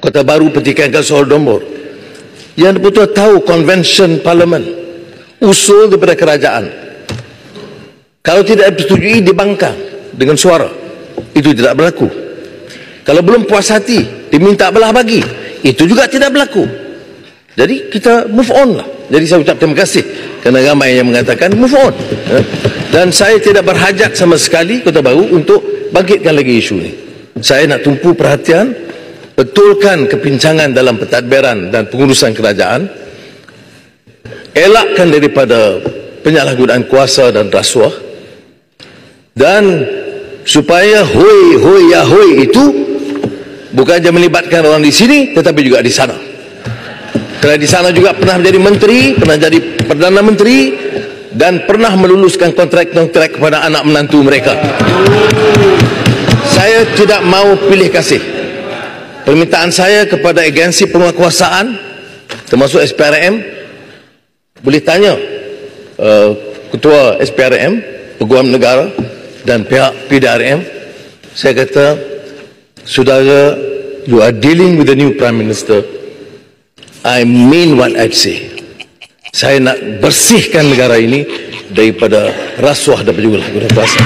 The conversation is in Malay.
Kota Baru petikan Sohor Dombor yang betul tahu convention parlimen usul daripada kerajaan. Kalau tidak disetujui dibangkang dengan suara. Itu tidak berlaku. Kalau belum puas hati diminta belah bagi. Itu juga tidak berlaku. Jadi kita move on lah. Jadi saya ucap terima kasih kerana ramai yang mengatakan move on. Dan saya tidak berhajat sama sekali Kota Baru untuk bangkitkan lagi isu ini saya nak tumpu perhatian betulkan kepincangan dalam pentadbiran dan pengurusan kerajaan. Elakkan daripada penyalahgunaan kuasa dan rasuah. Dan supaya hoi hoi ya hoi itu bukan saja melibatkan orang di sini tetapi juga di sana. Kerana di sana juga pernah menjadi menteri pernah jadi perdana menteri dan pernah meluluskan kontrak-kontrak kepada anak menantu mereka. Saya tidak mau pilih kasih permintaan saya kepada agensi penguasaan termasuk SPRM boleh tanya uh, ketua SPRM peguam negara dan pihak PDRM saya kata saudara you are dealing with the new prime minister. I mean what I say. Saya nak bersihkan negara ini daripada rasuah dan penyuluh kuasa